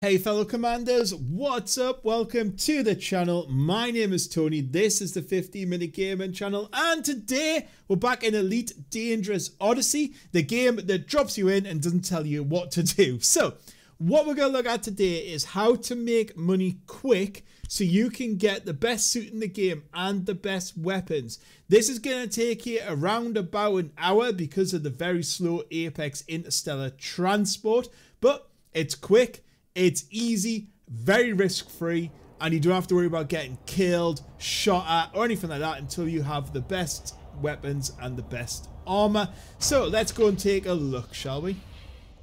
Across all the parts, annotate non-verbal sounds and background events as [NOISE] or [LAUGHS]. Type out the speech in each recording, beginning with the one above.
Hey fellow commanders, what's up? Welcome to the channel. My name is Tony, this is the 15 minute gaming channel and today we're back in Elite Dangerous Odyssey, the game that drops you in and doesn't tell you what to do. [LAUGHS] So what we're going to look at today is how to make money quick so you can get the best suit in the game and the best weapons. This is going to take you around about an hour because of the very slow Apex Interstellar transport, but it's quick it's easy, very risk free, and you don't have to worry about getting killed, shot at, or anything like that until you have the best weapons and the best armor. So let's go and take a look, shall we?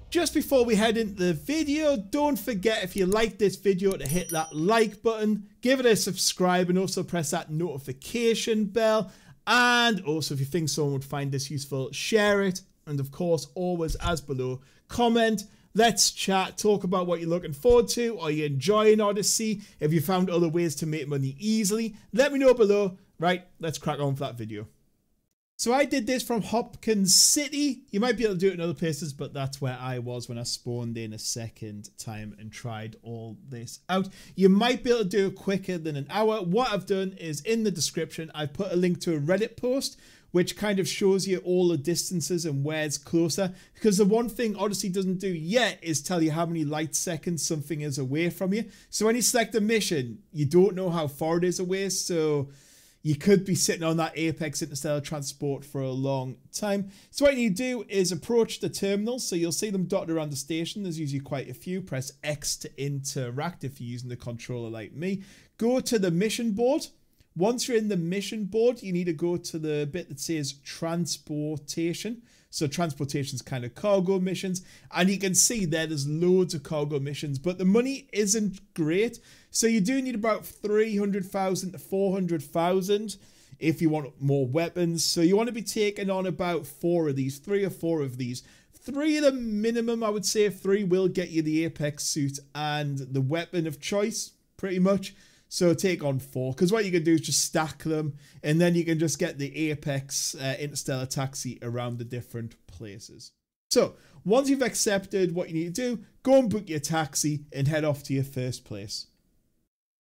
Just before we head into the video, don't forget if you like this video to hit that like button, give it a subscribe and also press that notification bell. And also if you think someone would find this useful, share it. And of course, always as below, comment Let's chat, talk about what you're looking forward to. Are you enjoying Odyssey? Have you found other ways to make money easily? Let me know below. Right, let's crack on for that video. So I did this from Hopkins City. You might be able to do it in other places, but that's where I was when I spawned in a second time and tried all this out. You might be able to do it quicker than an hour. What I've done is in the description, I've put a link to a Reddit post which kind of shows you all the distances and where it's closer. Because the one thing Odyssey doesn't do yet is tell you how many light seconds something is away from you. So when you select a mission, you don't know how far it is away. So you could be sitting on that Apex Interstellar transport for a long time. So what you do is approach the terminal. So you'll see them dotted around the station. There's usually quite a few. Press X to interact if you're using the controller like me. Go to the mission board. Once you're in the mission board, you need to go to the bit that says transportation. So transportation is kind of cargo missions. And you can see there, there's loads of cargo missions, but the money isn't great. So you do need about 300,000 to 400,000 if you want more weapons. So you want to be taking on about four of these, three or four of these. Three of the minimum, I would say three will get you the Apex suit and the weapon of choice, pretty much. So take on four, because what you can do is just stack them, and then you can just get the Apex uh, Interstellar Taxi around the different places. So once you've accepted what you need to do, go and book your taxi and head off to your first place.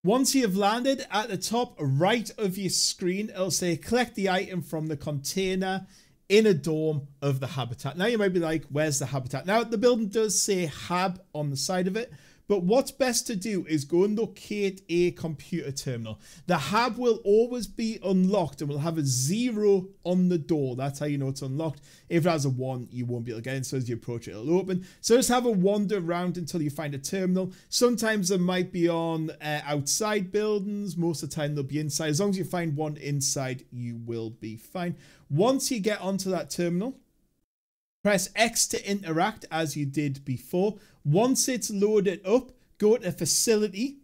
Once you've landed, at the top right of your screen, it'll say collect the item from the container in a dorm of the habitat. Now you might be like, where's the habitat? Now the building does say hab on the side of it, but what's best to do is go and locate a computer terminal. The hab will always be unlocked and will have a zero on the door. That's how you know it's unlocked. If it has a one, you won't be able to get in. So as you approach it, it'll open. So just have a wander around until you find a terminal. Sometimes it might be on uh, outside buildings. Most of the time they'll be inside. As long as you find one inside, you will be fine. Once you get onto that terminal, Press X to interact as you did before. Once it's loaded up, go to facility.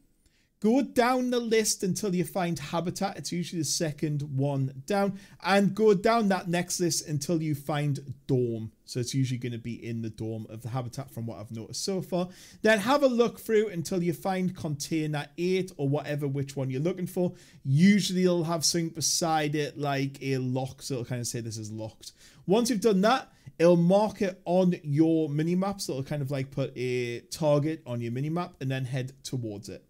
Go down the list until you find habitat. It's usually the second one down. And go down that next list until you find dorm. So it's usually going to be in the dorm of the habitat from what I've noticed so far. Then have a look through until you find container 8 or whatever which one you're looking for. Usually it'll have something beside it like a lock. So it'll kind of say this is locked. Once you've done that, it'll mark it on your mini map. So it'll kind of like put a target on your mini map and then head towards it.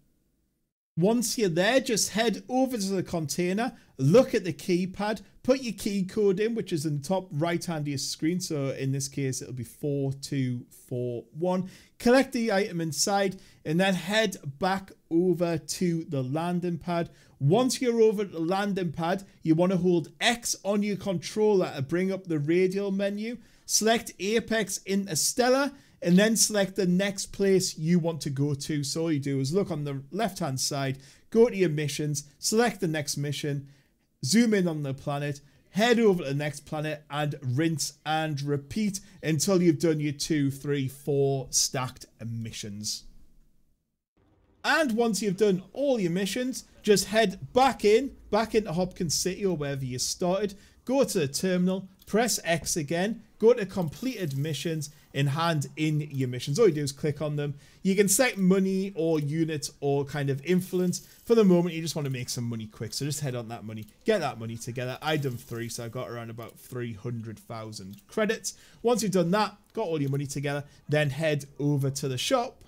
Once you're there, just head over to the container, look at the keypad, put your key code in, which is in the top right hand of your screen. So in this case, it'll be 4241. Collect the item inside and then head back over to the landing pad. Once you're over the landing pad, you want to hold X on your controller to bring up the radial menu. Select Apex Interstellar and then select the next place you want to go to. So all you do is look on the left hand side, go to your missions, select the next mission, zoom in on the planet, head over to the next planet and rinse and repeat until you've done your two, three, four stacked missions. And once you've done all your missions, just head back in, back into Hopkins City or wherever you started, go to the terminal, press X again, go to completed missions and hand in your missions. All you do is click on them. You can set money or units or kind of influence. For the moment, you just want to make some money quick. So just head on that money, get that money together. I done three, so I've got around about 300,000 credits. Once you've done that, got all your money together, then head over to the shop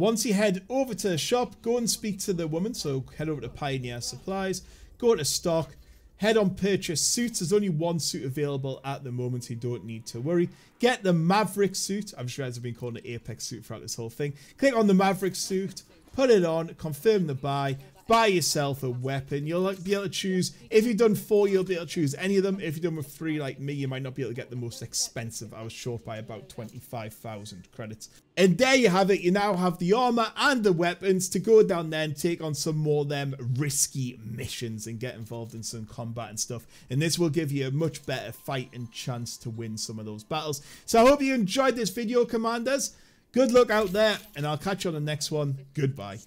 Once you head over to the shop, go and speak to the woman. So head over to Pioneer Supplies, go to stock, head on purchase suits. There's only one suit available at the moment, you don't need to worry. Get the Maverick suit. I'm sure I've been calling it Apex suit throughout this whole thing. Click on the Maverick suit, put it on, confirm the buy, buy yourself a weapon. You'll like, be able to choose, if you've done four, you'll be able to choose any of them. If you've done with three, like me, you might not be able to get the most expensive. I was short by about 25,000 credits. And there you have it. You now have the armor and the weapons to go down there and take on some more them risky missions and get involved in some combat and stuff. And this will give you a much better fight and chance to win some of those battles. So I hope you enjoyed this video, Commanders. Good luck out there, and I'll catch you on the next one. Goodbye.